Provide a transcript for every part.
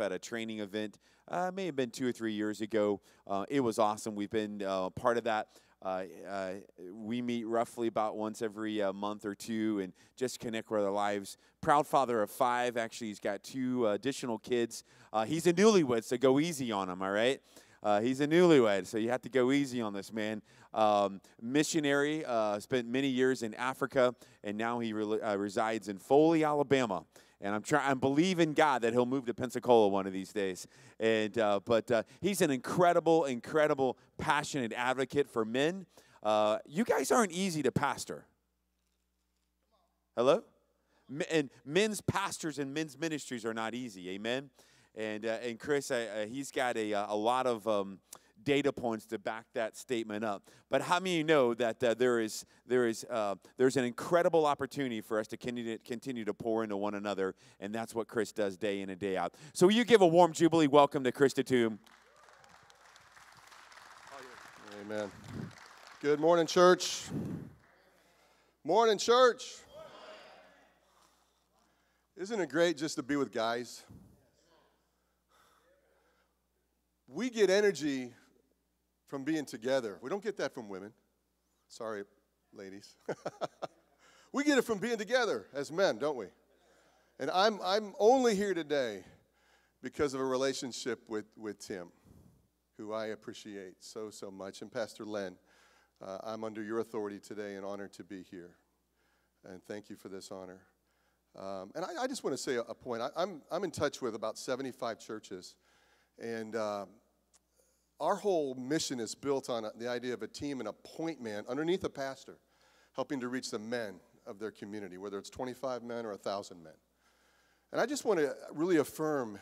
at a training event. Uh, may have been two or three years ago. Uh, it was awesome. We've been uh, part of that. Uh, uh, we meet roughly about once every month or two and just connect with our lives. Proud father of five. Actually, he's got two additional kids. he's a newlywed, so go easy on him, all right? Uh, he's a newlywed, so you have to go easy on this man. Um, missionary, uh, spent many years in Africa, and now he re- uh, resides in Foley, Alabama. And I'm trying. I'm believing God that he'll move to Pensacola one of these days. And uh, but uh, he's an incredible, incredible, passionate advocate for men. Uh, you guys aren't easy to pastor. Hello, and men's pastors and men's ministries are not easy. Amen. And, uh, and Chris, uh, he's got a, uh, a lot of um, data points to back that statement up. But how many you know that uh, there is, there is, uh, there's an incredible opportunity for us to continue, to pour into one another, and that's what Chris does day in and day out. So you give a warm Jubilee welcome to Chris DeTombe? Amen. Good morning, church. Morning, church. Isn't it great just to be with guys? we get energy from being together. We don't get that from women. Sorry, ladies. we get it from being together as men, don't we? And I'm, I'm only here today because of a relationship with, with Tim, who I appreciate so, so much. And Pastor Len, uh, I'm under your authority today and honored to be here. And thank you for this honor. Um, and I, I, just want to say a, point. I, I'm, I'm in touch with about 75 churches and uh, our whole mission is built on the idea of a team and a point man underneath a pastor, helping to reach the men of their community, whether it's 25 men or 1,000 men. And I just want to really affirm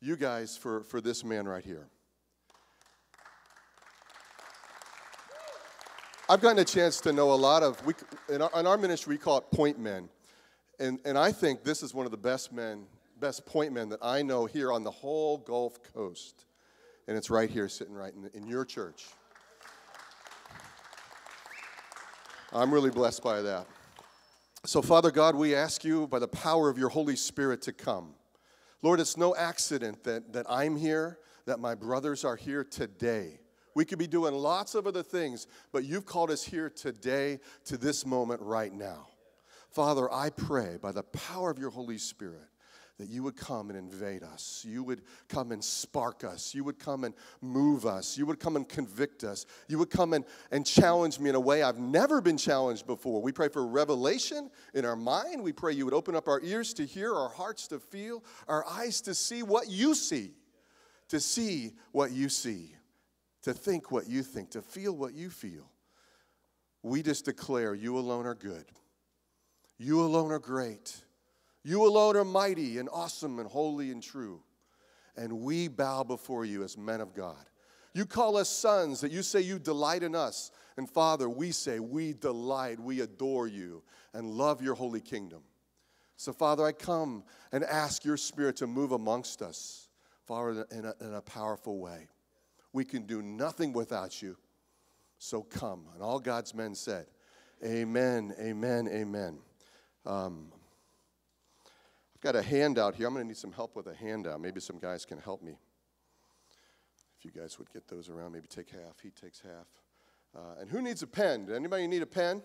you guys for, for this man right here. I've gotten a chance to know a lot of, we, in, our, in our ministry, we call it point men. And, and I think this is one of the best men best point men that I know here on the whole Gulf Coast. And it's right here, sitting right in, in your church. I'm really blessed by that. So, Father God, we ask you by the power of your Holy Spirit to come. Lord, it's no accident that, that I'm here, that my brothers are here today. We could be doing lots of other things, but you've called us here today to this moment right now. Father, I pray by the power of your Holy Spirit that you would come and invade us. You would come and spark us. You would come and move us. You would come and convict us. You would come and, and challenge me in a way I've never been challenged before. We pray for revelation in our mind. We pray you would open up our ears to hear, our hearts to feel, our eyes to see what you see, to see what you see, to think what you think, to feel what you feel. We just declare you alone are good. You alone are great. You alone are mighty and awesome and holy and true. And we bow before you as men of God. You call us sons, that you say you delight in us. And Father, we say we delight, we adore you, and love your holy kingdom. So, Father, I come and ask your spirit to move amongst us, Father, in a, in a powerful way. We can do nothing without you. So come. And all God's men said, Amen, amen, amen. Um, got a handout here. I'm going to need some help with a handout. Maybe some guys can help me. If you guys would get those around, maybe take half. He takes half. Uh, and who needs a pen? Anybody need a pen?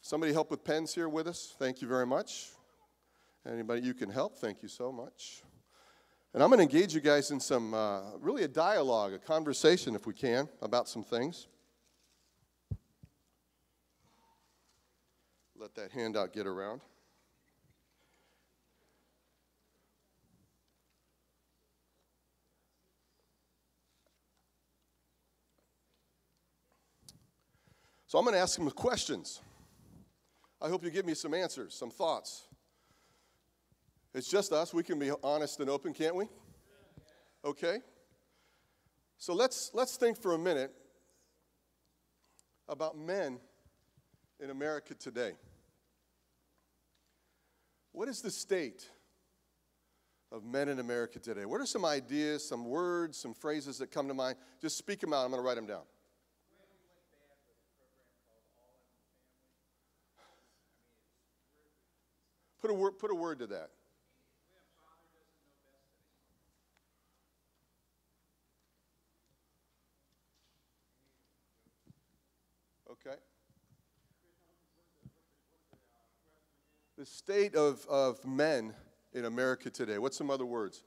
Somebody help with pens here with us? Thank you very much. Anybody you can help? Thank you so much. And I'm going to engage you guys in some, uh, really a dialogue, a conversation, if we can, about some things. Let that handout get around. So I'm going to ask him questions. I hope you give me some answers, some thoughts. It's just us. We can be honest and open, can't we? Okay. So let's let's think for a minute about men in America today. What is the state of men in America today? What are some ideas, some words, some phrases that come to mind? Just speak them out. I'm going to write them down. Put a, word, put a word to that. Okay. The state of, of men in America today. What's some other words?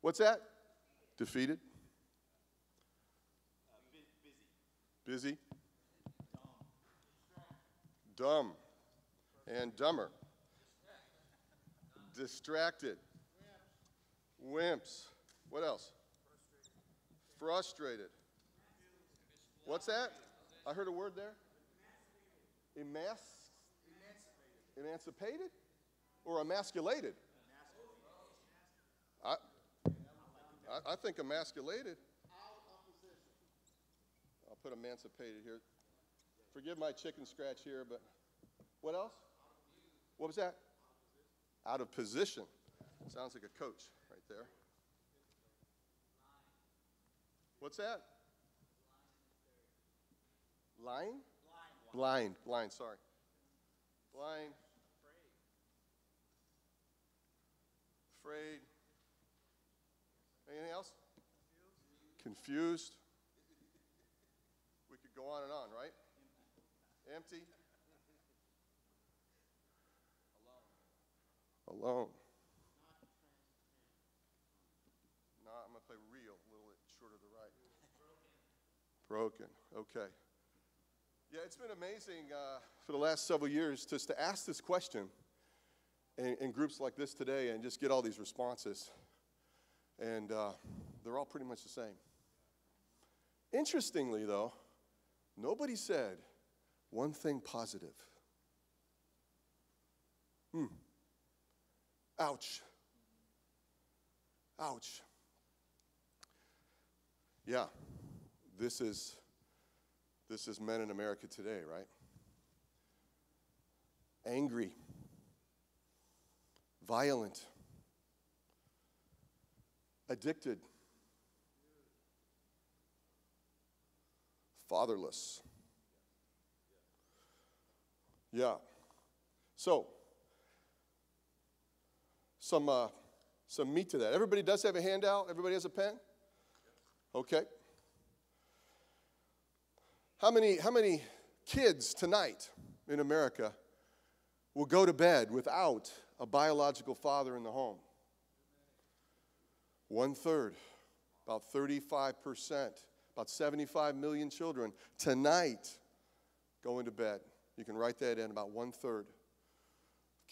What's that? Defeated? Busy? Dumb. And dumber. Distracted. Wimps. What else? Frustrated. What's that? I heard a word there. Emas- emancipated or emasculated? I, I think emasculated. I'll put emancipated here. Forgive my chicken scratch here, but what else? What was that? Out of position. Sounds like a coach right there. What's that? Line? Blind. Blind, sorry. Blind. Afraid. Anything else? Confused. We could go on and on, right? Empty. Alone. No, I'm going to play real, a little bit short of the right. Broken. Okay. Yeah, it's been amazing uh, for the last several years just to ask this question in, in groups like this today and just get all these responses. And uh, they're all pretty much the same. Interestingly, though, nobody said one thing positive. Hmm. Ouch. Ouch. Yeah, this is this is men in America today, right? Angry, violent, addicted, fatherless. Yeah. So, some, uh, some meat to that. Everybody does have a handout? Everybody has a pen? Okay. How many, how many kids tonight in America will go to bed without a biological father in the home? One third, about 35%, about 75 million children tonight going to bed. You can write that in about one third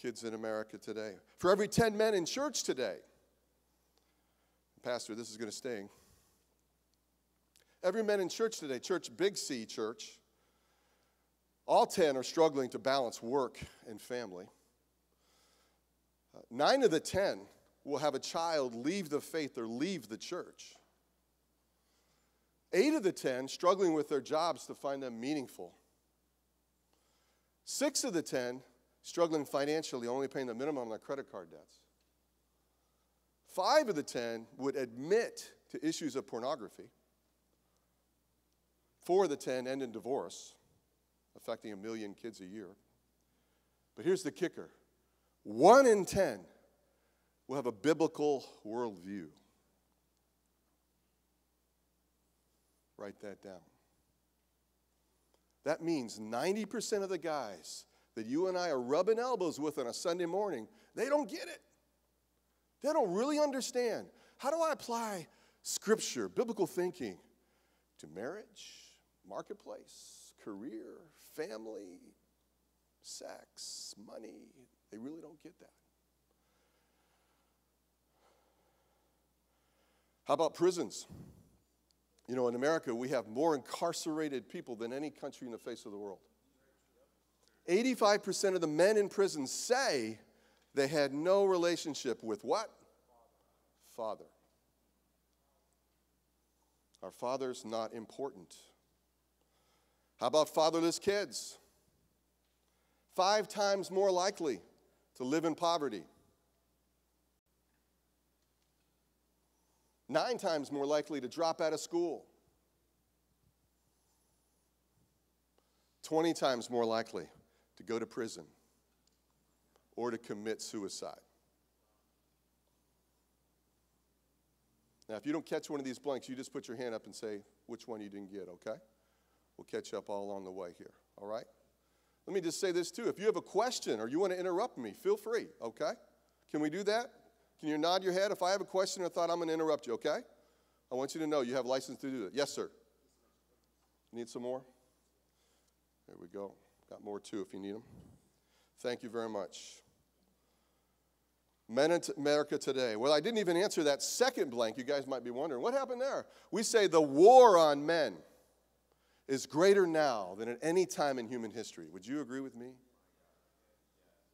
kids in America today. For every 10 men in church today, Pastor, this is going to sting. Every man in church today, church, big C church, all 10 are struggling to balance work and family. Uh, nine of the 10 will have a child leave the faith or leave the church. Eight of the 10 struggling with their jobs to find them meaningful. Six of the 10 struggling financially, only paying the minimum on their credit card debts. Five of the 10 would admit to issues of pornography. Four of the 10 end in divorce, affecting a million kids a year. But here's the kicker one in 10 will have a biblical worldview. Write that down. That means 90% of the guys that you and I are rubbing elbows with on a Sunday morning, they don't get it. They don't really understand. How do I apply scripture, biblical thinking to marriage, marketplace, career, family, sex, money? They really don't get that. How about prisons? You know, in America, we have more incarcerated people than any country in the face of the world. 85% of the men in prison say they had no relationship with what? Father. Our father's not important. How about fatherless kids? Five times more likely to live in poverty. Nine times more likely to drop out of school. 20 times more likely to go to prison or to commit suicide. Now, if you don't catch one of these blanks, you just put your hand up and say which one you didn't get, okay? We'll catch up all along the way here, all right? Let me just say this too. If you have a question or you want to interrupt me, feel free, okay? Can we do that? Can you nod your head if I have a question or thought I'm going to interrupt you, okay? I want you to know you have license to do that. Yes, sir. Need some more? There we go. Got more too if you need them. Thank you very much. Men in America today. Well, I didn't even answer that second blank. You guys might be wondering what happened there. We say the war on men is greater now than at any time in human history. Would you agree with me?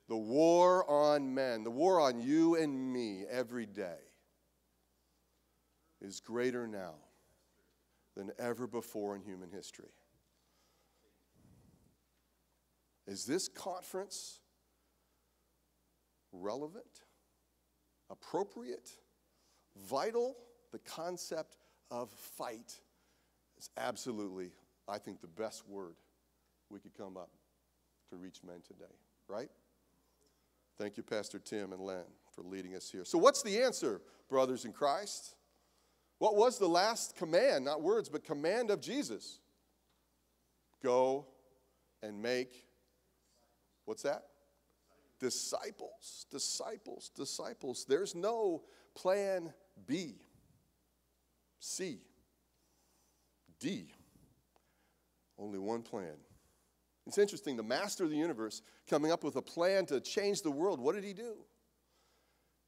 The war on men, the war on you and me every day, is greater now than ever before in human history. Is this conference relevant, appropriate, vital? The concept of fight is absolutely, I think, the best word we could come up to reach men today, right? Thank you, Pastor Tim and Len, for leading us here. So, what's the answer, brothers in Christ? What was the last command, not words, but command of Jesus? Go and make, what's that? Disciples, disciples, disciples. There's no plan B, C, D. Only one plan. It's interesting, the master of the universe coming up with a plan to change the world. What did he do?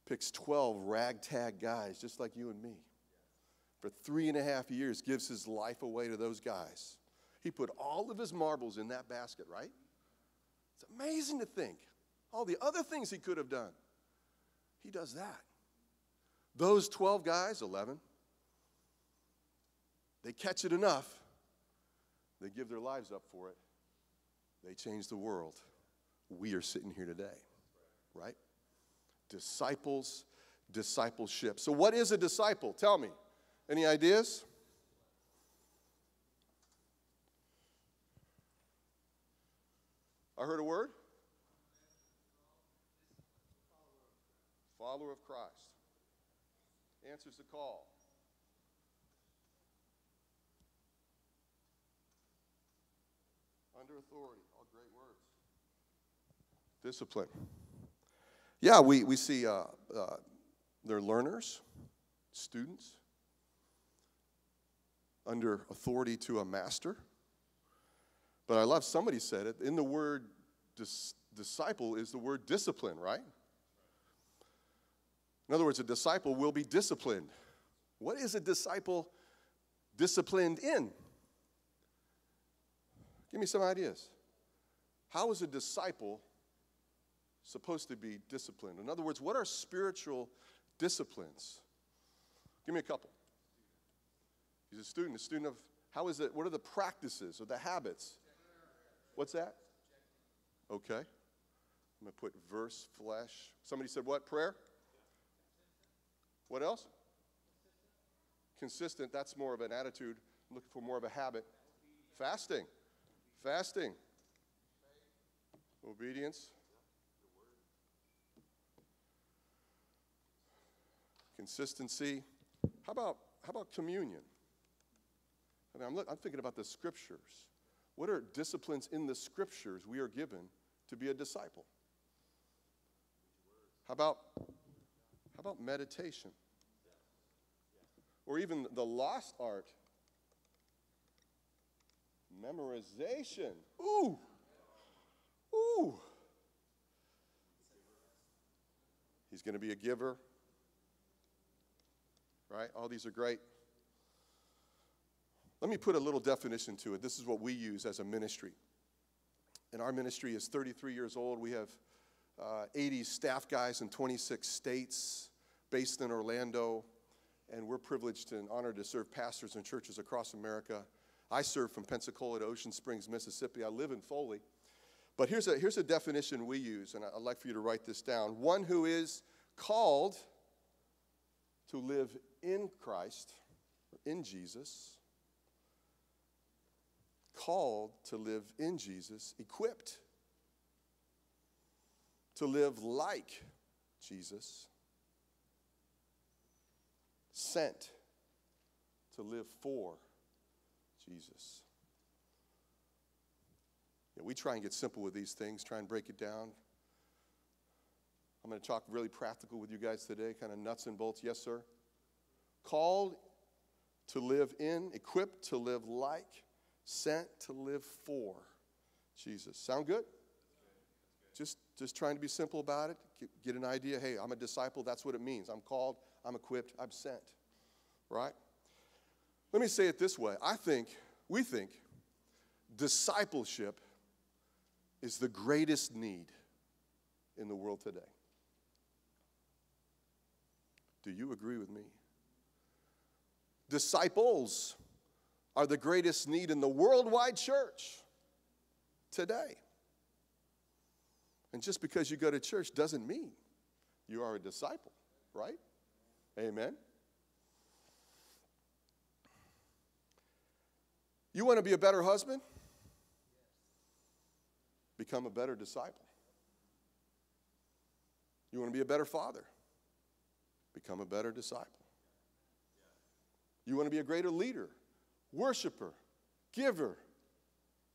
Picks 12 ragtag guys just like you and me for three and a half years, gives his life away to those guys. He put all of his marbles in that basket, right? It's amazing to think all the other things he could have done. He does that. Those 12 guys, 11, they catch it enough, they give their lives up for it, they change the world. We are sitting here today, right? Disciples, discipleship. So, what is a disciple? Tell me. Any ideas? I heard a word? Follower of Christ. Answers the call. Under authority. All great words. Discipline. Yeah, we, we see uh, uh, they're learners, students under authority to a master. But I love somebody said it. In the word dis- disciple is the word discipline, right? In other words, a disciple will be disciplined. What is a disciple disciplined in? Give me some ideas. How is a disciple supposed to be disciplined? In other words, what are spiritual disciplines? Give me a couple. He's a student, a student of how is it? What are the practices or the habits? What's that? Okay. I'm going to put verse, flesh. Somebody said what? Prayer? What else? Consistent. That's more of an attitude. I'm looking for more of a habit. Fasting. Fasting. Obedience. Consistency. How about, how about communion? I mean, I'm, I'm thinking about the scriptures. What are disciplines in the scriptures we are given to be a disciple? How about, how about meditation? Or even the lost art, memorization. Ooh, ooh. He's going to be a giver, right? All these are great. Let me put a little definition to it. This is what we use as a ministry. And our ministry is 33 years old. We have uh, 80 staff guys in 26 states, based in Orlando. And we're privileged and honored to serve pastors and churches across America. I serve from Pensacola to Ocean Springs, Mississippi. I live in Foley. But here's a, here's a definition we use, and I'd like for you to write this down. One who is called to live in Christ, in Jesus, called to live in Jesus, equipped to live like Jesus, sent to live for Jesus. Yeah, we try and get simple with these things, try and break it down. I'm going to talk really practical with you guys today, kind of nuts and bolts. Yes, sir. Called to live in, equipped to live like, sent to live for Jesus. Sound good? Just, just trying to be simple about it. Get, get an idea. Hey, I'm a disciple. That's what it means. I'm called. I'm equipped. I'm sent. Right? Let me say it this way. I think, we think, discipleship is the greatest need in the world today. Do you agree with me? Disciples are the greatest need in the worldwide church today. And just because you go to church doesn't mean you are a disciple, right? Amen. You want to be a better husband? Become a better disciple. You want to be a better father? Become a better disciple. You want to be a greater leader, worshiper, giver,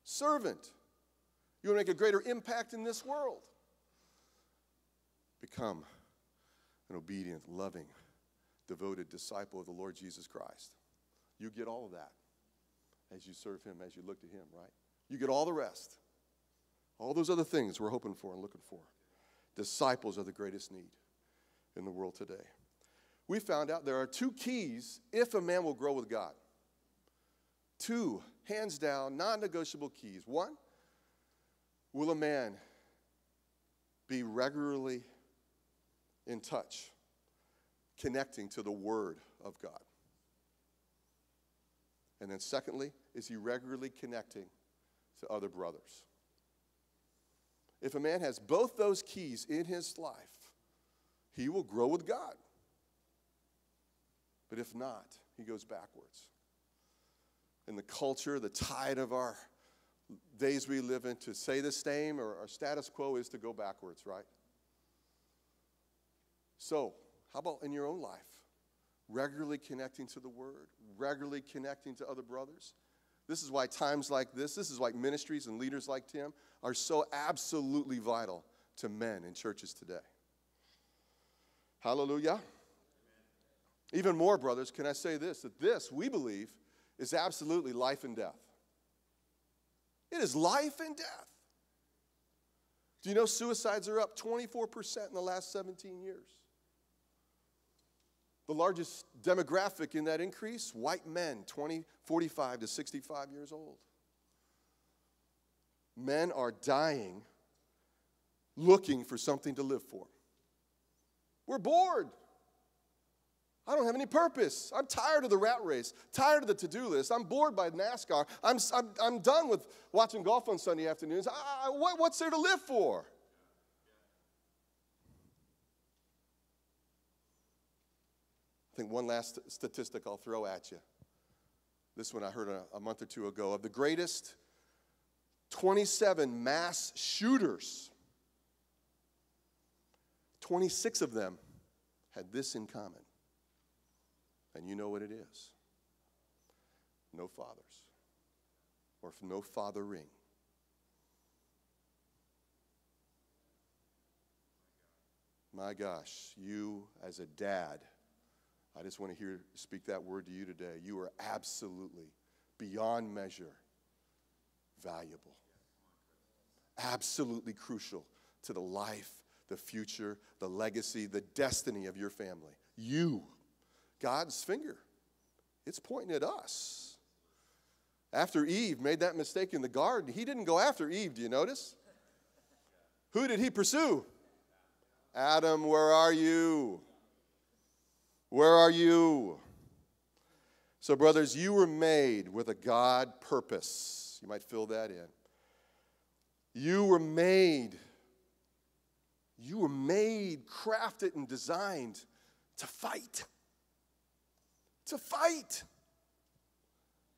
servant. You want to make a greater impact in this world. Become an obedient, loving, devoted disciple of the Lord Jesus Christ. You get all of that as you serve Him, as you look to Him, right? You get all the rest. All those other things we're hoping for and looking for. Disciples are the greatest need in the world today. We found out there are two keys if a man will grow with God. Two, hands down, non negotiable keys. One, will a man be regularly in touch, connecting to the Word of God? And then, secondly, is he regularly connecting to other brothers? If a man has both those keys in his life, he will grow with God. But if not, he goes backwards. And the culture, the tide of our days we live in, to say the same or our status quo is to go backwards, right? So, how about in your own life? Regularly connecting to the Word, regularly connecting to other brothers. This is why times like this, this is why ministries and leaders like Tim are so absolutely vital to men in churches today. Hallelujah. Even more, brothers, can I say this? That this, we believe, is absolutely life and death. It is life and death. Do you know suicides are up 24% in the last 17 years? The largest demographic in that increase white men, 20, 45 to 65 years old. Men are dying looking for something to live for. We're bored. I don't have any purpose. I'm tired of the rat race, tired of the to do list. I'm bored by NASCAR. I'm, I'm, I'm done with watching golf on Sunday afternoons. I, what, what's there to live for? I think one last statistic I'll throw at you. This one I heard a, a month or two ago. Of the greatest 27 mass shooters, 26 of them had this in common and you know what it is no fathers, or no fathering. My gosh, you as a dad, I just want to hear speak that word to you today. You are absolutely beyond measure valuable. Absolutely crucial to the life, the future, the legacy, the destiny of your family. You God's finger. It's pointing at us. After Eve made that mistake in the garden, he didn't go after Eve, do you notice? Who did he pursue? Adam, where are you? Where are you? So, brothers, you were made with a God purpose. You might fill that in. You were made, you were made, crafted, and designed to fight to fight.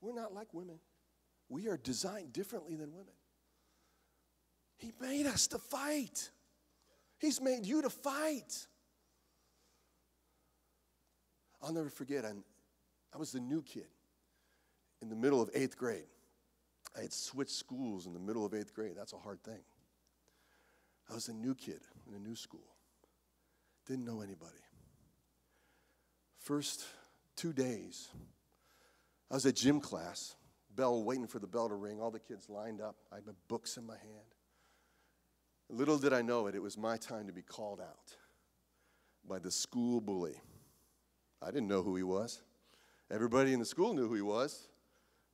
We're not like women. We are designed differently than women. He made us to fight. He's made you to fight. I'll never forget, i I was the new kid in the middle of eighth grade. I had switched schools in the middle of eighth grade. That's a hard thing. I was a new kid in a new school, didn't know anybody. First two days, I was at gym class, bell waiting for the bell to ring, all the kids lined up. I had my books in my hand. Little did I know it, it was my time to be called out by the school bully. I didn't know who he was. Everybody in the school knew who he was.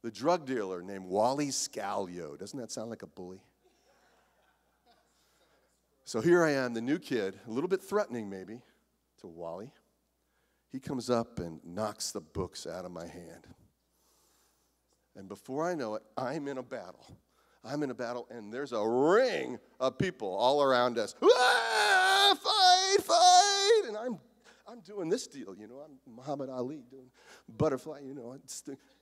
The drug dealer named Wally Scalio. Doesn't that sound like a bully? So here I am, the new kid, a little bit threatening maybe to Wally. He comes up and knocks the books out of my hand. And before I know it, I'm in a battle. I'm in a battle, and there's a ring of people all around us. Ah, fight, fight! And I'm, I'm doing this deal, you know. I'm Muhammad Ali doing butterfly, you know.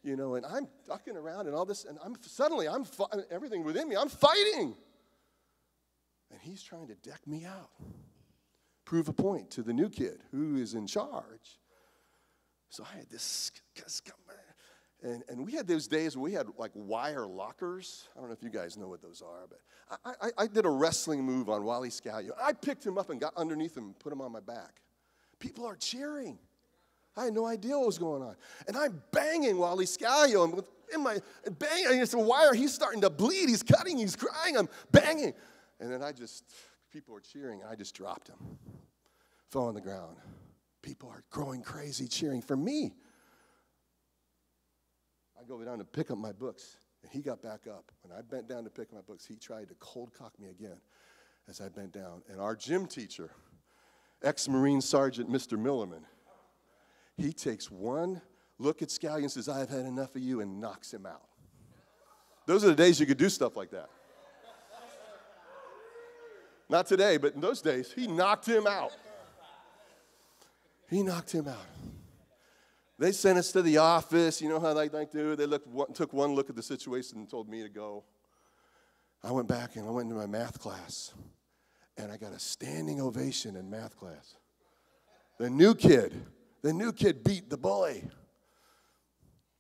you know, and I'm ducking around and all this, and I'm suddenly I'm everything within me. I'm fighting. And he's trying to deck me out, prove a point to the new kid who is in charge. So I had this, and, and we had those days where we had like wire lockers. I don't know if you guys know what those are, but I, I, I did a wrestling move on Wally Scalio. I picked him up and got underneath him and put him on my back. People are cheering. I had no idea what was going on. And I'm banging Wally Scalio and in my bang, and it's a wire. He's starting to bleed. He's cutting. He's crying. I'm banging. And then I just, people are cheering, and I just dropped him. Fell on the ground. People are growing crazy cheering for me. I go down to pick up my books, and he got back up. When I bent down to pick up my books, he tried to cold cock me again as I bent down. And our gym teacher, ex Marine Sergeant Mr. Millerman, he takes one look at Scalio and says, I've had enough of you, and knocks him out. Those are the days you could do stuff like that. Not today, but in those days, he knocked him out. He knocked him out. They sent us to the office. You know how they like to do? They looked, took one look at the situation and told me to go. I went back and I went into my math class, and I got a standing ovation in math class. The new kid, the new kid beat the bully.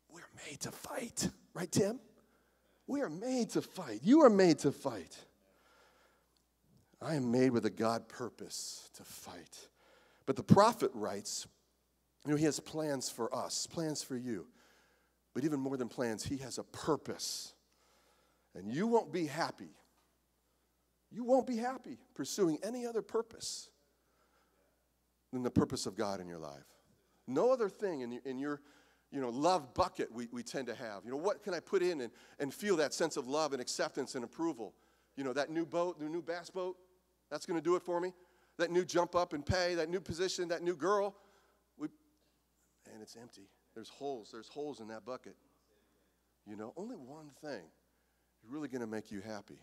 We're made to fight, right, Tim? We are made to fight. You are made to fight. I am made with a God purpose to fight. But the prophet writes, you know, he has plans for us, plans for you. But even more than plans, he has a purpose. And you won't be happy. You won't be happy pursuing any other purpose than the purpose of God in your life. No other thing in your, in your you know, love bucket we, we tend to have. You know, what can I put in and, and feel that sense of love and acceptance and approval? You know, that new boat, the new bass boat, that's going to do it for me. That new jump up and pay, that new position, that new girl, we, and it's empty. There's holes. There's holes in that bucket. You know, only one thing is really going to make you happy.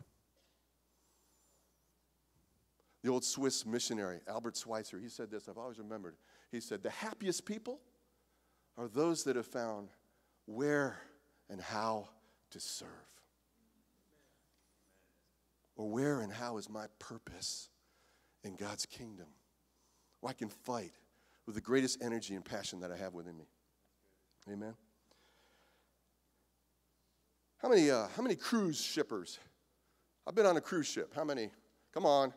The old Swiss missionary, Albert Schweitzer, he said this, I've always remembered. He said, The happiest people are those that have found where and how to serve or where and how is my purpose in God's kingdom? Where I can fight with the greatest energy and passion that I have within me. Amen. How many, uh, how many cruise shippers? I've been on a cruise ship. How many? Come on.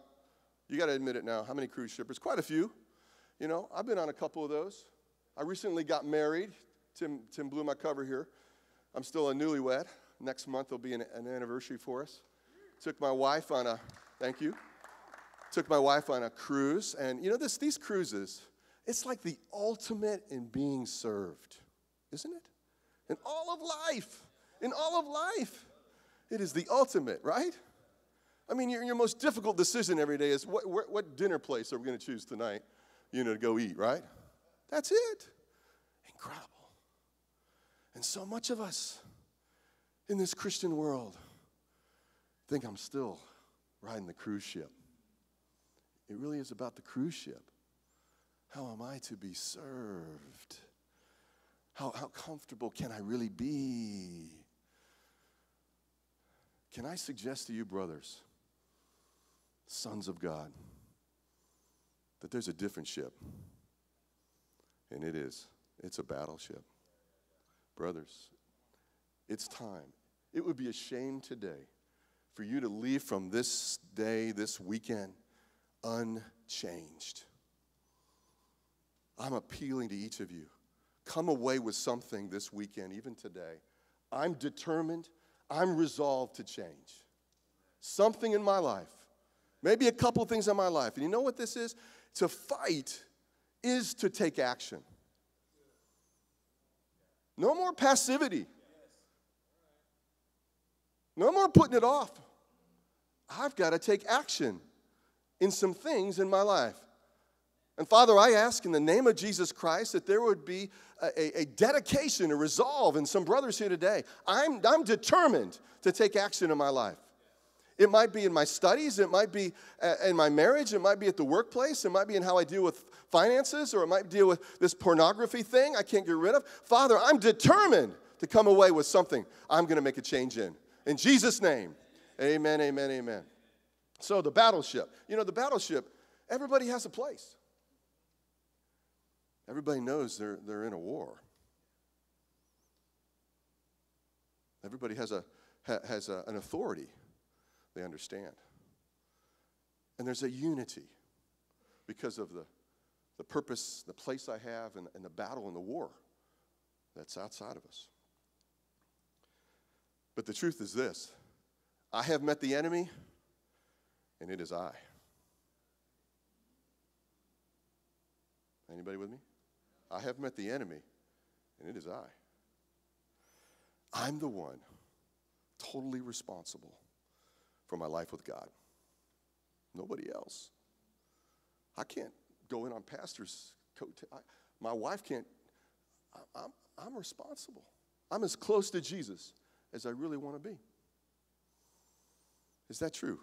You got to admit it now. How many cruise shippers? Quite a few. You know, I've been on a couple of those. I recently got married. Tim, Tim blew my cover here. I'm still a newlywed. Next month will be an, an anniversary for us. Took my wife on a, thank you. Took my wife on a cruise. And you know, this, these cruises, it's like the ultimate in being served, isn't it? In all of life, in all of life, it is the ultimate, right? I mean, your, your most difficult decision every day is what, what, what dinner place are we going to choose tonight, you know, to go eat, right? That's it. Incredible. And so much of us in this Christian world think I'm still riding the cruise ship. It really is about the cruise ship. How am I to be served? How, how comfortable can I really be? Can I suggest to you, brothers, sons of God, that there's a different ship? And it is. It's a battleship. Brothers, it's time It would be a shame today for you to leave from this day, this weekend, unchanged. I'm appealing to each of you. Come away with something this weekend, even today. I'm determined, I'm resolved to change. Something in my life, maybe a couple things in my life. And you know what this is? To fight is to take action. No more passivity. No more putting it off. I've got to take action in some things in my life. And Father, I ask in the name of Jesus Christ that there would be a, a, dedication, a resolve in some brothers here today. I'm, I'm determined to take action in my life. It might be in my studies, it might be uh, in my marriage, it might be at the workplace, it might be in how I deal with finances, or it might deal with this pornography thing I can't get rid of. Father, I'm determined to come away with something I'm going to make a change in. In Jesus' name, amen, amen, amen. So, the battleship. You know, the battleship, everybody has a place. Everybody knows they're, they're in a war. Everybody has, a, has a, an authority they understand. And there's a unity because of the, the purpose, the place I have, and, and the battle and the war that's outside of us. But the truth is this I have met the enemy, and it is I. Anybody with me? I have met the enemy, and it is I. I'm the one totally responsible for my life with God. Nobody else. I can't go in on pastor's coat. My wife can't. I, I'm, I'm responsible. I'm as close to Jesus as I really want to be. Is that true?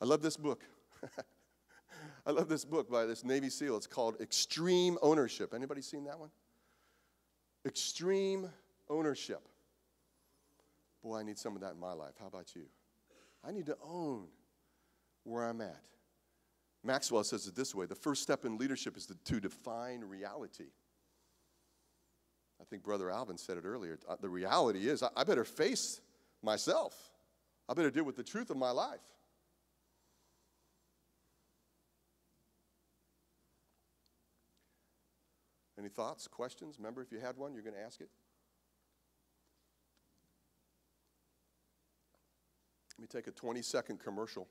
I love this book. I love this book by this Navy SEAL. It's called Extreme Ownership. Anybody seen that one? Extreme Ownership. Boy, I need some of that in my life. How about you? I need to own where I'm at. Maxwell says it this way the first step in leadership is to, to define reality. I think Brother Alvin said it earlier. Uh, the reality is, I, I better face myself, I better deal with the truth of my life. Any thoughts, questions? Remember, if you had one, you're going to ask it. Let me take a 20 second commercial.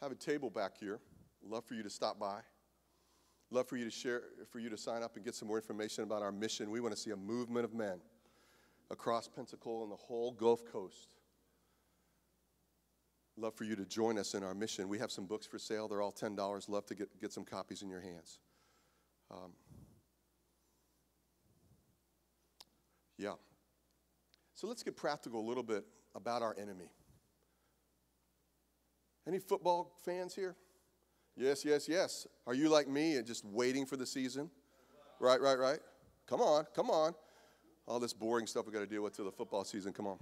Have a table back here. Love for you to stop by. Love for you to share, for you to sign up and get some more information about our mission. We want to see a movement of men across Pensacola and the whole Gulf Coast. Love for you to join us in our mission. We have some books for sale. They're all $10. Love to get, get some copies in your hands. Um, yeah. So let's get practical a little bit about our enemy. Any football fans here? Yes, yes, yes. Are you like me and just waiting for the season? Right, right, right. Come on, come on. All this boring stuff we got to deal with till the football season. Come on.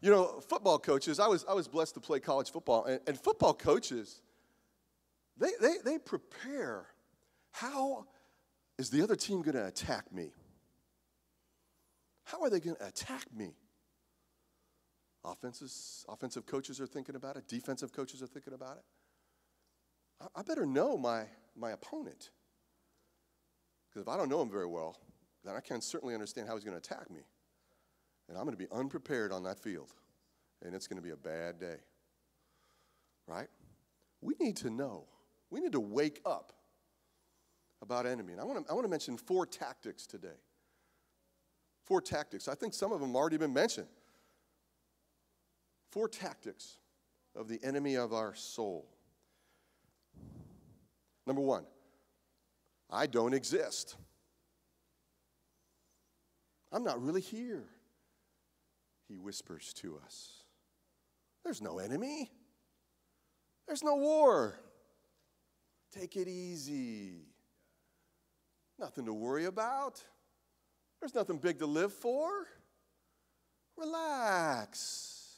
You know, football coaches, I was, I was blessed to play college football, and, and football coaches, they, they, they prepare how is the other team going to attack me? How are they going to attack me? Offenses, offensive coaches are thinking about it, defensive coaches are thinking about it. I, I better know my, my opponent. Because if I don't know him very well, then I can certainly understand how he's going to attack me. And I'm going to be unprepared on that field. And it's going to be a bad day. Right? We need to know. We need to wake up about enemy. And I want to, I want to mention four tactics today. Four tactics. I think some of them have already been mentioned. Four tactics of the enemy of our soul. Number one, I don't exist. I'm not really here, he whispers to us. There's no enemy, there's no war. Take it easy. Nothing to worry about. There's nothing big to live for. Relax.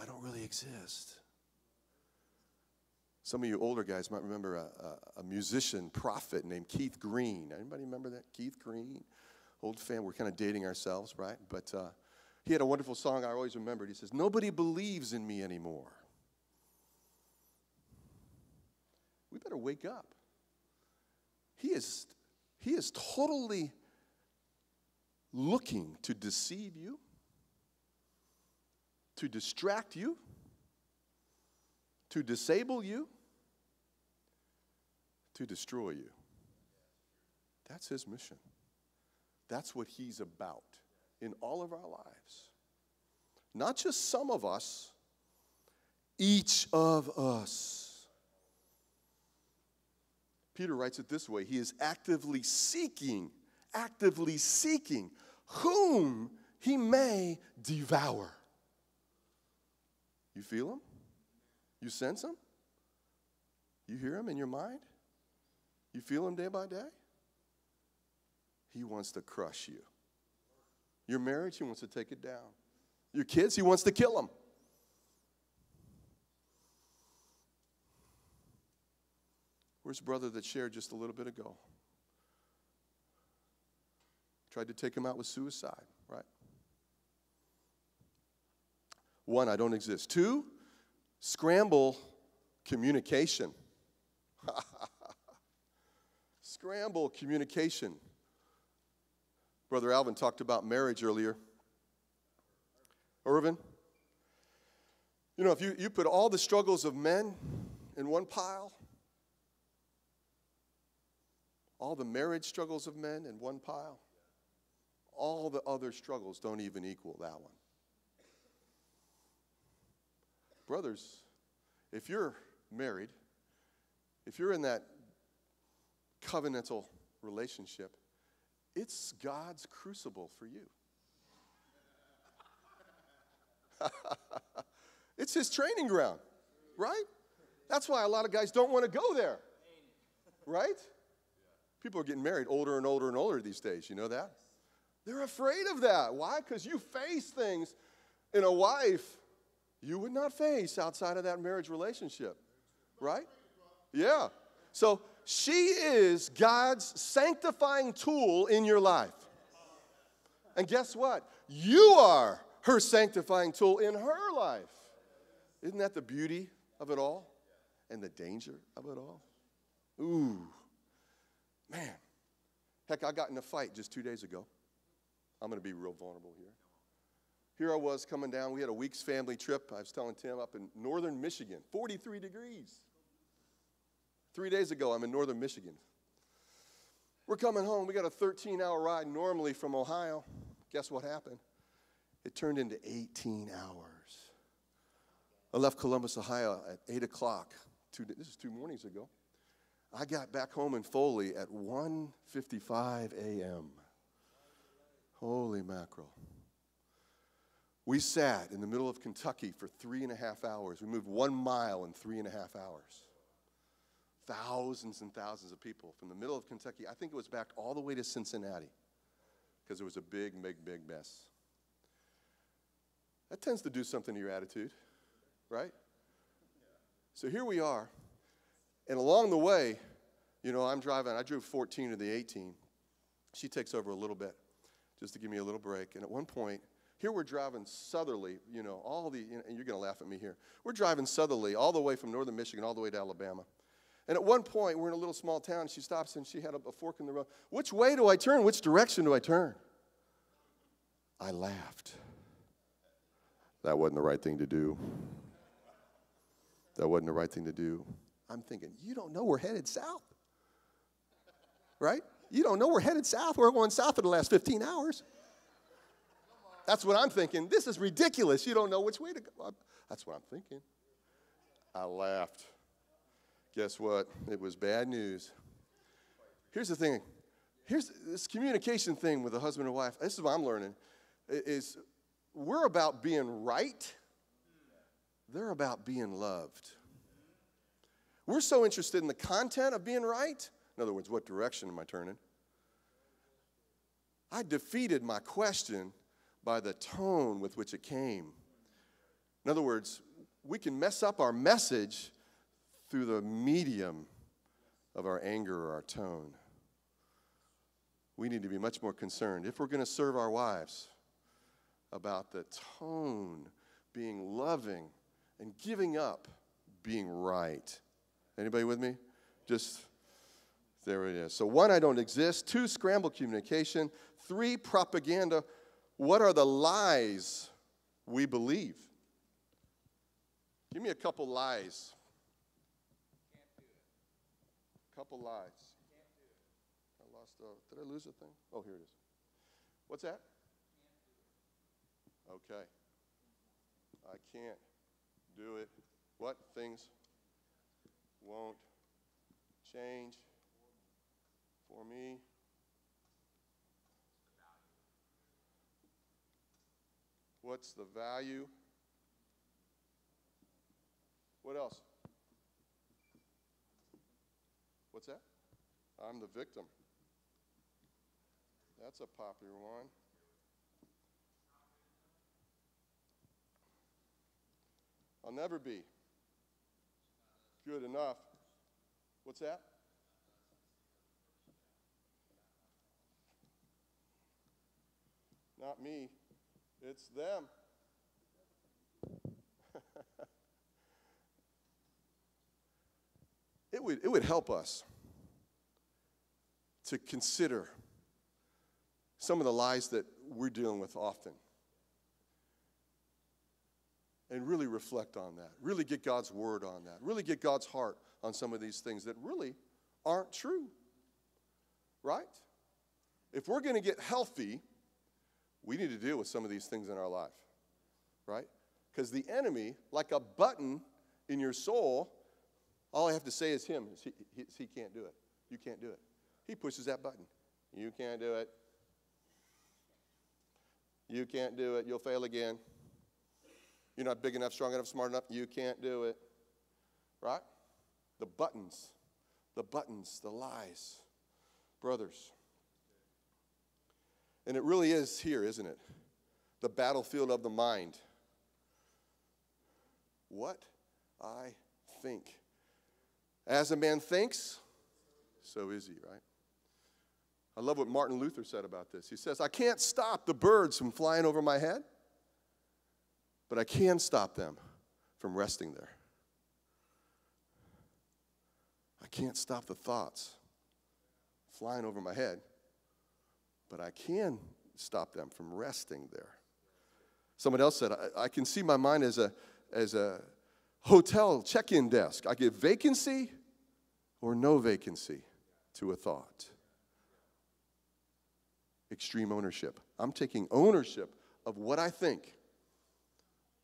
I don't really exist. Some of you older guys might remember a, a, a musician prophet named Keith Green. Anybody remember that? Keith Green? Old fan. We're kind of dating ourselves, right? But uh, he had a wonderful song I always remembered. He says, Nobody believes in me anymore. We better wake up. He is, he is totally looking to deceive you, to distract you, to disable you, to destroy you. That's his mission. That's what he's about in all of our lives. Not just some of us, each of us. Peter writes it this way He is actively seeking, actively seeking whom he may devour. You feel him? You sense him? You hear him in your mind? You feel him day by day? He wants to crush you. Your marriage, he wants to take it down. Your kids, he wants to kill them. Where's brother that shared just a little bit ago? Tried to take him out with suicide, right? One, I don't exist. Two, scramble communication. scramble communication. Brother Alvin talked about marriage earlier. Irvin, you know, if you, you put all the struggles of men in one pile, all the marriage struggles of men in one pile, all the other struggles don't even equal that one. Brothers, if you're married, if you're in that covenantal relationship, it's God's crucible for you. it's his training ground, right? That's why a lot of guys don't want to go there, right? People are getting married older and older and older these days. You know that? They're afraid of that. Why? Because you face things in a wife you would not face outside of that marriage relationship, right? Yeah. So she is God's sanctifying tool in your life. And guess what? You are her sanctifying tool in her life. Isn't that the beauty of it all and the danger of it all? Ooh, man. Heck, I got in a fight just two days ago. I'm going to be real vulnerable here. Here I was coming down. We had a week's family trip. I was telling Tim up in northern Michigan, 43 degrees. Three days ago, I'm in northern Michigan. We're coming home. We got a 13 hour ride normally from Ohio. Guess what happened? It turned into 18 hours. I left Columbus, Ohio at 8 o'clock. Two, this is two mornings ago. I got back home in Foley at 1.55 a.m. Holy mackerel. We sat in the middle of Kentucky for three and a half hours. We moved one mile in three and a half hours. Thousands and thousands of people from the middle of Kentucky. I think it was back all the way to Cincinnati because it was a big, big, big mess. That tends to do something to your attitude, right? So here we are. And along the way, you know, I'm driving, I drove 14 to the 18. She takes over a little bit just to give me a little break. And at one point, here we're driving southerly, you know, all the, and you're going to laugh at me here. We're driving southerly all the way from northern Michigan all the way to Alabama. And at one point, we're in a little small town. She stops and she had a, a fork in the road. Which way do I turn? Which direction do I turn? I laughed. That wasn't the right thing to do. That wasn't the right thing to do. I'm thinking, you don't know we're headed south. Right? You don't know we're headed south. We're going south for the last 15 hours. That's what I'm thinking. This is ridiculous. You don't know which way to go. That's what I'm thinking. I laughed. Guess what? It was bad news. Here's the thing. Here's this communication thing with a husband and wife. This is what I'm learning. Is we're about being right. They're about being loved. We're so interested in the content of being right. In other words, what direction am I turning? I defeated my question by the tone with which it came. In other words, we can mess up our message through the medium of our anger or our tone. We need to be much more concerned, if we're going to serve our wives, about the tone being loving and giving up being right. Anybody with me? Just there it is. So, one, I don't exist. Two, scramble communication. Three, propaganda. What are the lies we believe? Give me a couple lies. Couple lies. I lost. A, did I lose a thing? Oh, here it is. What's that? Okay. I can't do it. What things won't change for me? What's the value? What else? What's that? I'm the victim. That's a popular one. I'll never be good enough. What's that? Not me, it's them. it, would, it would help us to consider some of the lies that we're dealing with often and really reflect on that. Really get God's word on that. Really get God's heart on some of these things that really aren't true. Right? If we're going to get healthy, we need to deal with some of these things in our life. Right? Because the enemy, like a button in your soul, all I have to say is him. He, he, he can't do it. You can't do it. He pushes that button. You can't do it. You can't do it. You'll fail again. You're not big enough, strong enough, smart enough. You can't do it. Right? The buttons, the buttons, the lies. Brothers. And it really is here, isn't it? The battlefield of the mind. What I think. As a man thinks, so is he, right? I love what Martin Luther said about this. He says, I can't stop the birds from flying over my head but I can stop them from resting there. I can't stop the thoughts flying over my head, but I can stop them from resting there. Someone else said, I, I can see my mind as a, as a hotel check in desk. I give vacancy or no vacancy to a thought. Extreme ownership. I'm taking ownership of what I think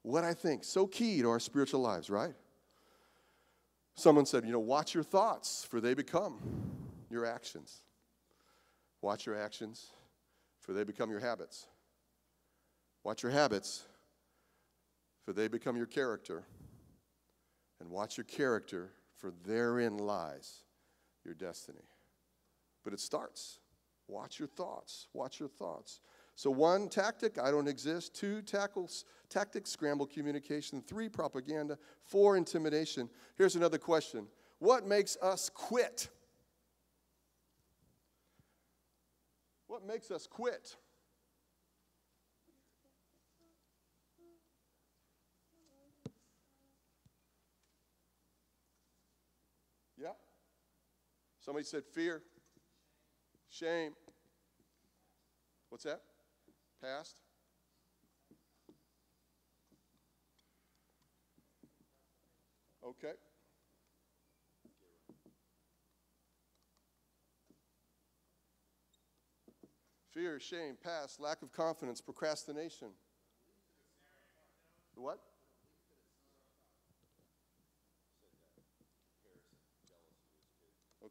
what I think. So key to our spiritual lives, right? Someone said, you know, watch your thoughts, for they become your actions. Watch your actions, for they become your habits. Watch your habits, for they become your character. And watch your character, for therein lies your destiny. But it starts. Watch your thoughts. Watch your thoughts. So, one, tactic, I don't exist. Two, tackles, tactics, scramble communication. Three, propaganda. Four, intimidation. Here's another question What makes us quit? What makes us quit? Yeah? Somebody said fear, shame. What's that? Past? Okay. Fear, shame, past, lack of confidence, procrastination. What?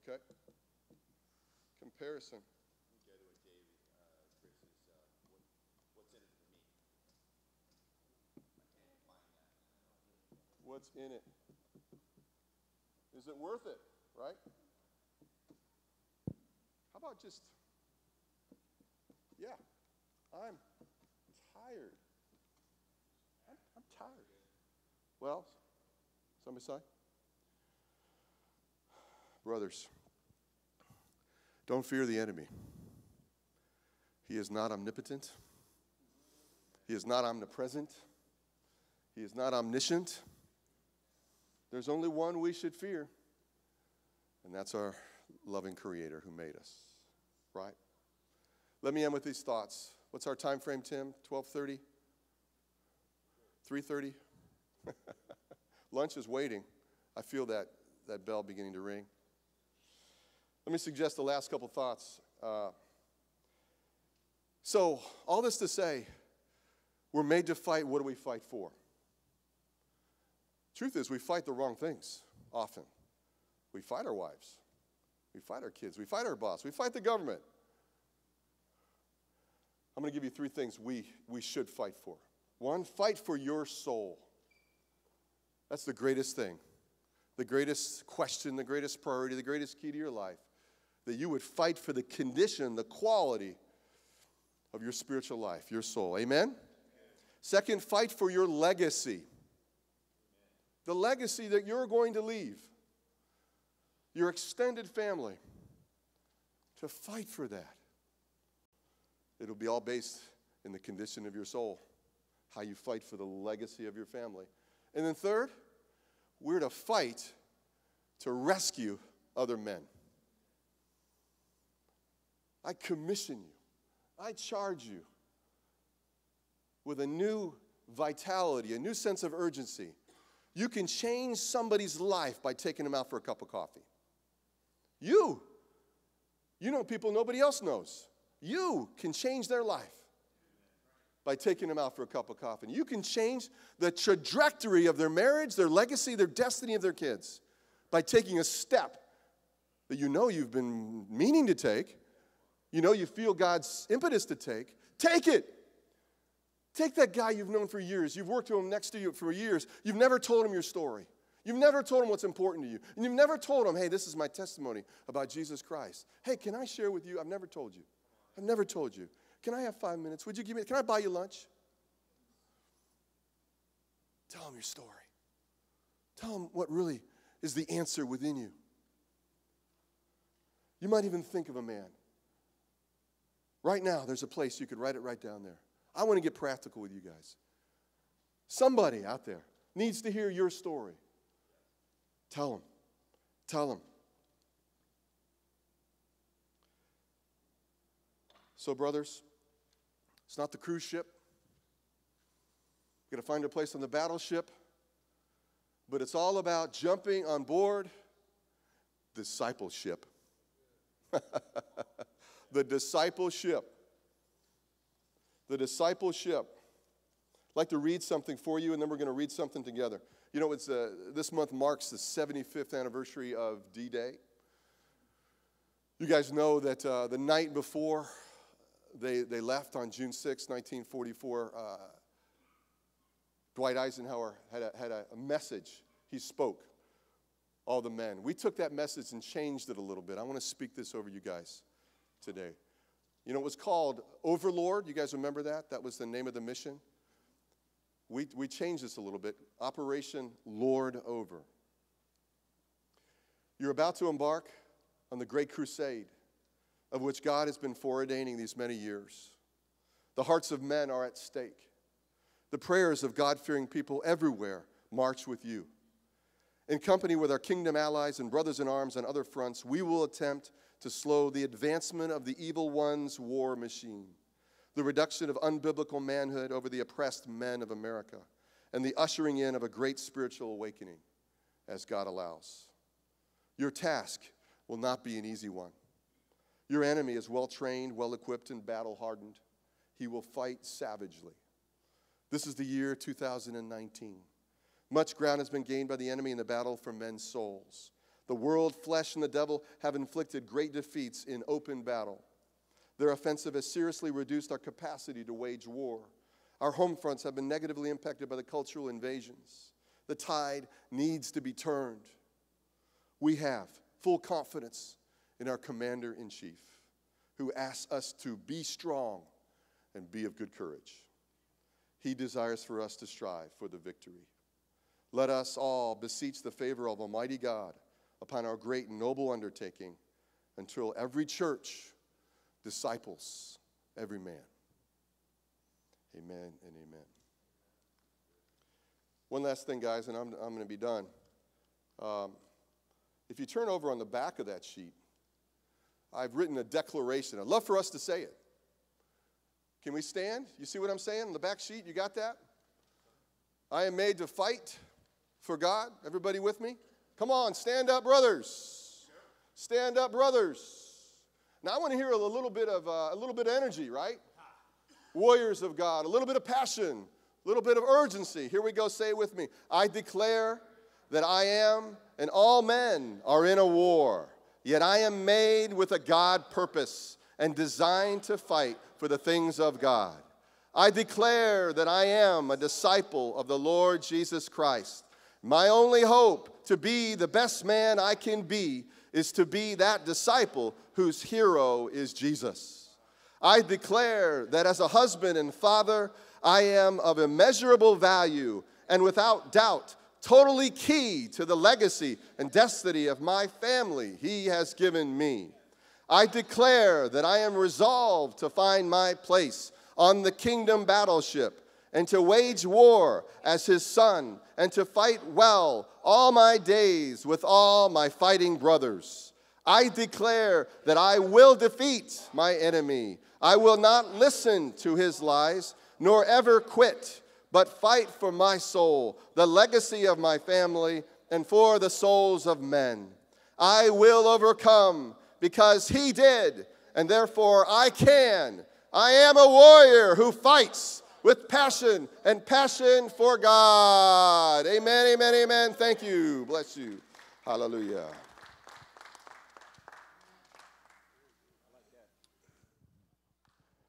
Okay. Comparison. what's in it. Is it worth it, right? How about just, yeah, I'm tired. I'm, I'm tired. Well, somebody say? Brothers, don't fear the enemy. He is not omnipotent, he is not omnipresent, he is not omniscient. There's only one we should fear, and that's our loving creator who made us. Right? Let me end with these thoughts. What's our time frame, Tim? 12:30? 3:30? Lunch is waiting. I feel that, that bell beginning to ring. Let me suggest the last couple thoughts. Uh, so, all this to say, we're made to fight. What do we fight for? Truth is, we fight the wrong things often. We fight our wives, we fight our kids, we fight our boss, we fight the government. I'm going to give you three things we, we should fight for. One, fight for your soul. That's the greatest thing, the greatest question, the greatest priority, the greatest key to your life. That you would fight for the condition, the quality of your spiritual life, your soul. Amen? Second, fight for your legacy. The legacy that you're going to leave, your extended family, to fight for that. It'll be all based in the condition of your soul, how you fight for the legacy of your family. And then, third, we're to fight to rescue other men. I commission you, I charge you with a new vitality, a new sense of urgency. You can change somebody's life by taking them out for a cup of coffee. You, you know people nobody else knows. You can change their life by taking them out for a cup of coffee. You can change the trajectory of their marriage, their legacy, their destiny of their kids by taking a step that you know you've been meaning to take, you know you feel God's impetus to take. Take it. Take that guy you've known for years, you've worked with him next to you for years, you've never told him your story. You've never told him what's important to you. And you've never told him, hey, this is my testimony about Jesus Christ. Hey, can I share with you? I've never told you. I've never told you. Can I have five minutes? Would you give me, can I buy you lunch? Tell him your story. Tell him what really is the answer within you. You might even think of a man. Right now, there's a place you could write it right down there. I want to get practical with you guys. Somebody out there needs to hear your story. Tell them. Tell them. So, brothers, it's not the cruise ship. Going to find a place on the battleship. But it's all about jumping on board discipleship. the discipleship. The discipleship. I'd like to read something for you, and then we're going to read something together. You know, it's, uh, this month marks the 75th anniversary of D Day. You guys know that uh, the night before they, they left on June 6, 1944. Uh, Dwight Eisenhower had, a, had a, a message. He spoke, all the men. We took that message and changed it a little bit. I want to speak this over you guys today. You know, it was called Overlord. You guys remember that? That was the name of the mission. We, we changed this a little bit Operation Lord Over. You're about to embark on the Great Crusade of which God has been foreordaining these many years. The hearts of men are at stake. The prayers of God fearing people everywhere march with you. In company with our kingdom allies and brothers in arms on other fronts, we will attempt to slow the advancement of the evil one's war machine, the reduction of unbiblical manhood over the oppressed men of America, and the ushering in of a great spiritual awakening as God allows. Your task will not be an easy one. Your enemy is well trained, well equipped, and battle hardened. He will fight savagely. This is the year 2019. Much ground has been gained by the enemy in the battle for men's souls. The world, flesh, and the devil have inflicted great defeats in open battle. Their offensive has seriously reduced our capacity to wage war. Our home fronts have been negatively impacted by the cultural invasions. The tide needs to be turned. We have full confidence in our commander in chief, who asks us to be strong and be of good courage. He desires for us to strive for the victory. Let us all beseech the favor of Almighty God upon our great and noble undertaking until every church disciples every man. Amen and amen. One last thing, guys, and I'm, I'm going to be done. Um, if you turn over on the back of that sheet, I've written a declaration. I'd love for us to say it. Can we stand? You see what I'm saying on the back sheet? You got that? I am made to fight for God. Everybody with me? Come on, stand up, brothers. Stand up, brothers. Now I want to hear a little bit of uh, a little bit of energy, right? Warriors of God, a little bit of passion, a little bit of urgency. Here we go. Say it with me. I declare that I am, and all men are in a war. Yet I am made with a God purpose and designed to fight for the things of God. I declare that I am a disciple of the Lord Jesus Christ. My only hope to be the best man I can be is to be that disciple whose hero is Jesus. I declare that as a husband and father, I am of immeasurable value and without doubt totally key to the legacy and destiny of my family He has given me. I declare that I am resolved to find my place on the kingdom battleship and to wage war as his son and to fight well all my days with all my fighting brothers. I declare that I will defeat my enemy. I will not listen to his lies, nor ever quit but fight for my soul, the legacy of my family, and for the souls of men. I will overcome because he did, and therefore I can. I am a warrior who fights with passion and passion for God. Amen, amen, amen. Thank you. Bless you. Hallelujah.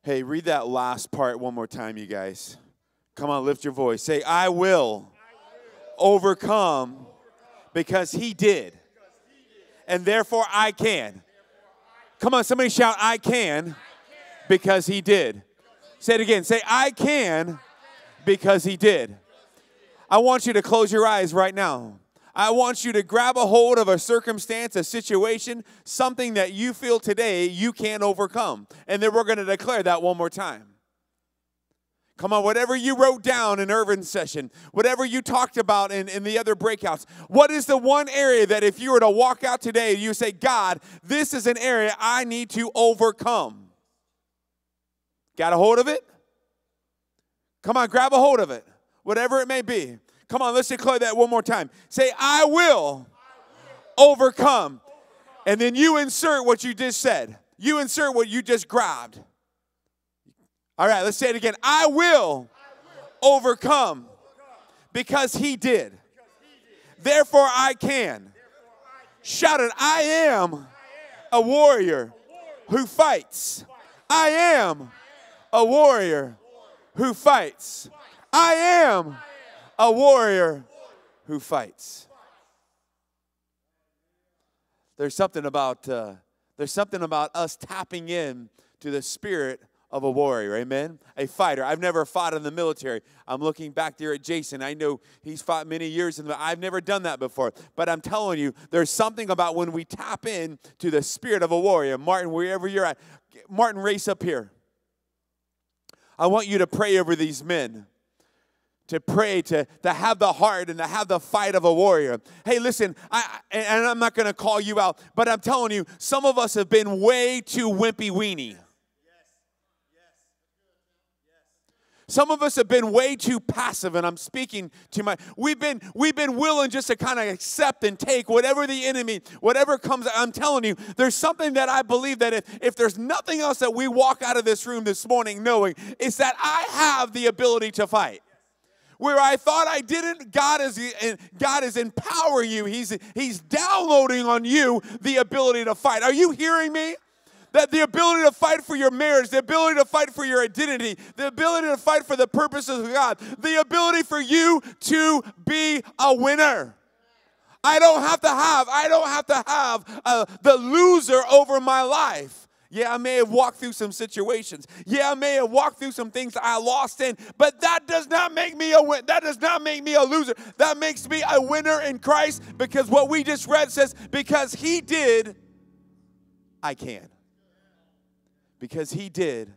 Hey, read that last part one more time, you guys. Come on, lift your voice. Say, I will overcome because he did. And therefore I can. Come on, somebody shout, I can because he did. Say it again. Say, I can because he did. I want you to close your eyes right now. I want you to grab a hold of a circumstance, a situation, something that you feel today you can't overcome. And then we're going to declare that one more time. Come on, whatever you wrote down in Irvin's session, whatever you talked about in, in the other breakouts, what is the one area that if you were to walk out today, you say, God, this is an area I need to overcome? Got a hold of it? Come on, grab a hold of it, whatever it may be. Come on, let's declare that one more time. Say, I will, overcome. And then you insert what you just said. You insert what you just grabbed. All right, let's say it again. I will, overcome because he did. Therefore, I can. Shout it, I am a warrior who fights. I am a warrior who fights. I am a warrior who fights. There's something about uh, there's something about us tapping in to the spirit of a warrior, amen? A fighter. I've never fought in the military. I'm looking back there at Jason. I know he's fought many years the I've never done that before. But I'm telling you, there's something about when we tap in to the spirit of a warrior. Martin, wherever you're at, Martin, race up here. I want you to pray over these men to pray, to, to have the heart and to have the fight of a warrior. Hey, listen, I, and I'm not to call you out, but I'm telling you, some of us have been way too wimpy weenie. Some of us have been way too passive, and I'm speaking to my. We've been we've been willing just to kind of accept and take whatever the enemy, whatever comes. I'm telling you, there's something that I believe that if, if there's nothing else that we walk out of this room this morning knowing is that I have the ability to fight where I thought I didn't, God is eh, God is empowering you. He's He's downloading on you the ability to fight. Are you hearing me? That the ability to fight for your marriage, the ability to fight for your identity, the ability to fight for the purposes of God, the ability for you to be a winner. I don't have to have, I don't have to have uh, the loser over my life. Yeah, I may have walked through some situations. Yeah, I may have walked through some things I lost in, but that does not make me a win. That does not make me a loser. That makes me a winner in Christ because what we just read says, because he did, I can. Because he did,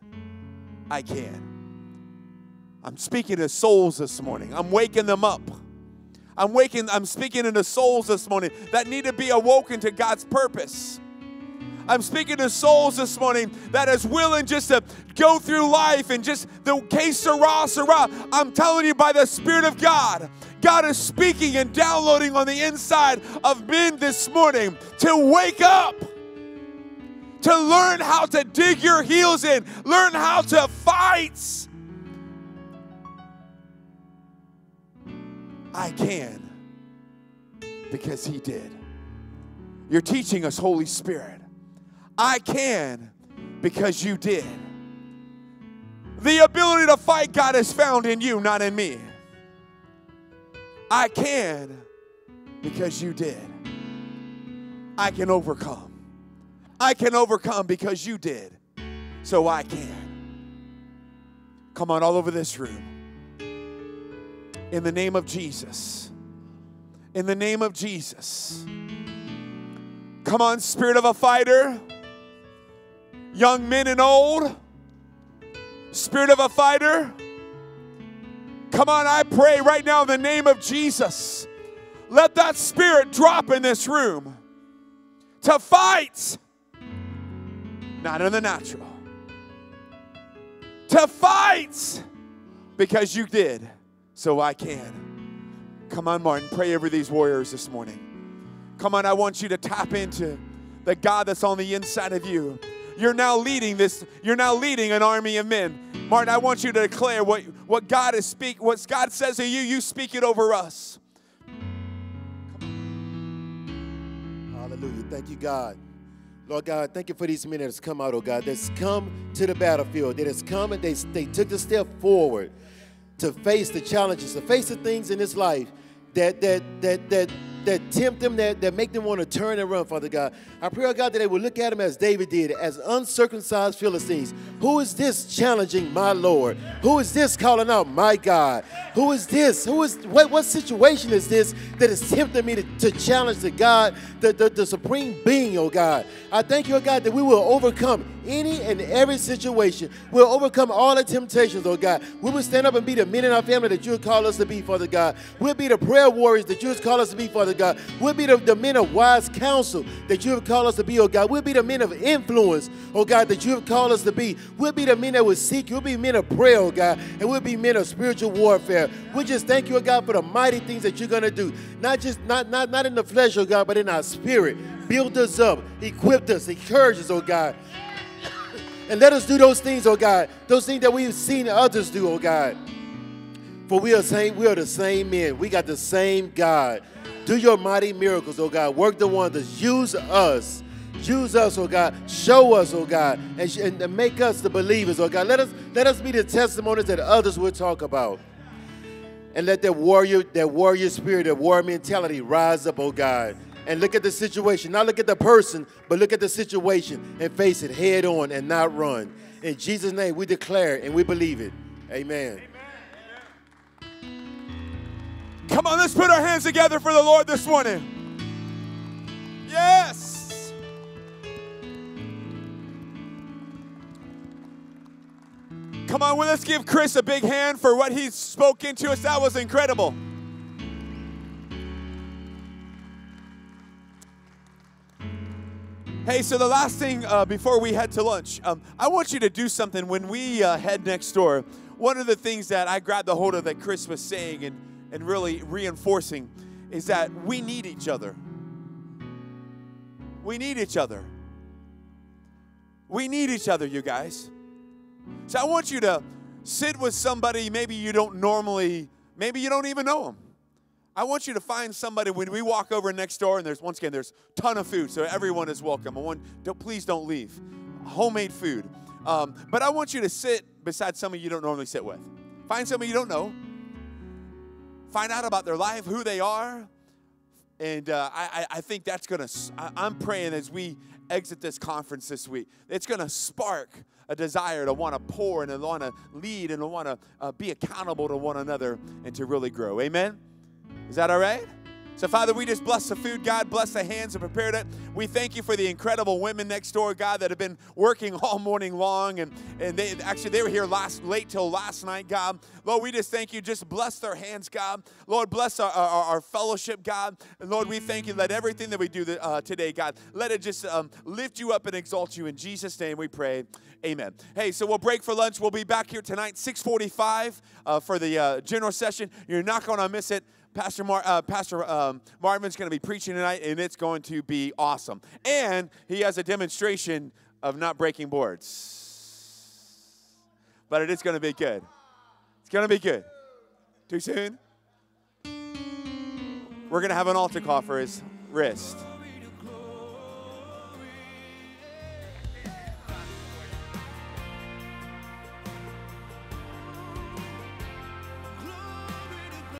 I can. I'm speaking to souls this morning. I'm waking them up. I'm waking, I'm speaking into souls this morning that need to be awoken to God's purpose. I'm speaking to souls this morning that is willing just to go through life and just the case Sarah, Sarah. I'm telling you by the Spirit of God, God is speaking and downloading on the inside of men this morning to wake up, to learn how to dig your heels in, learn how to fight. I can because He did. You're teaching us, Holy Spirit. I can because you did. The ability to fight, God, is found in you, not in me. I can because you did. I can overcome. I can overcome because you did. So I can. Come on, all over this room. In the name of Jesus. In the name of Jesus. Come on, spirit of a fighter young men and old, spirit of a fighter. Come on, I pray right now in the name of Jesus. Let that spirit drop in this room to fight, not in the natural, to fight because you did, so I can. Come on, Martin, pray over these warriors this morning. Come on, I want you to tap into the God that's on the inside of you you're now leading this, you're now leading an army of men. Martin, I want you to declare what, what God is speak, what God says to you, you speak it over us. Hallelujah. Thank you, God. Lord God, thank you for these men that's come out, oh God, that's come to the battlefield, that has come and they, they took the step forward to face the challenges, to face the things in this life that that that that that tempt them, that, that make them want to turn and run, Father God. I pray, oh God, that they will look at them as David did, as uncircumcised Philistines. Who is this challenging my Lord? Who is this calling out my God? Who is this? Who is what, what situation is this that is tempting me to, to challenge the God, the, the, the supreme being, oh God? I thank you, oh God, that we will overcome any and every situation. We'll overcome all the temptations, oh God. We will stand up and be the men in our family that you would call us to be, Father God. We'll be the prayer warriors that you would call us to be, Father God. We'll be the, the men of wise counsel that you have called us to be, oh God. We'll be the men of influence, oh God, that you have called us to be. We'll be the men that will seek you. We'll be men of prayer, oh God. And we'll be men of spiritual warfare. We just thank you, oh God, for the mighty things that you're going to do. Not just, not, not, not in the flesh, oh God, but in our spirit. Build us up, equip us, encourage us, oh God. And let us do those things, oh God, those things that we've seen others do, oh God. For we are same, we are the same men. We got the same God. Do your mighty miracles, oh God. Work the wonders. Use us. Use us, oh God. Show us, oh God, and, and make us the believers, oh God. Let us let us be the testimonies that others will talk about. And let that warrior, that warrior spirit, that warrior mentality rise up, oh God and look at the situation. Not look at the person, but look at the situation and face it head on and not run. In Jesus' name, we declare and we believe it. Amen. Come on, let's put our hands together for the Lord this morning. Yes. Come on, well, let's give Chris a big hand for what he spoke into us. That was incredible. Hey, so the last thing uh, before we head to lunch, um, I want you to do something when we uh, head next door. One of the things that I grabbed the hold of that Chris was saying and, and really reinforcing is that we need each other. We need each other. We need each other, you guys. So I want you to sit with somebody maybe you don't normally, maybe you don't even know them. I want you to find somebody when we walk over next door and there's once again there's a ton of food, so everyone is welcome. I want don't, please don't leave. Homemade food. Um, but I want you to sit beside somebody you don't normally sit with. Find somebody you don't know. Find out about their life, who they are, and uh, I, I think that's gonna. I'm praying as we exit this conference this week. It's to spark a desire to want to pour and to want to lead and to want to uh, be accountable to one another and to really grow. Amen? Is that all right? So, Father, we just bless the food, God. Bless the hands that prepared it. We thank you for the incredible women next door, God, that have been working all morning long. And, and they actually they were here last late till last night, God. Lord, we just thank you. Just bless their hands, God. Lord, bless our, our, our fellowship, God. And Lord, we thank you. Let everything that we do uh, today, God, let it just um, lift you up and exalt you. In Jesus' name we pray. Amen. Hey, so we'll break for lunch. We'll be back here tonight, 645 uh, for the uh, general session. You're not going to miss it. Pastor, Mar- uh, Pastor um, Marvin's going to be preaching tonight, and it's going to be awesome. And he has a demonstration of not breaking boards. But it is going to be good. It's going to be good. Too soon? We're going to have an altar call for his wrist.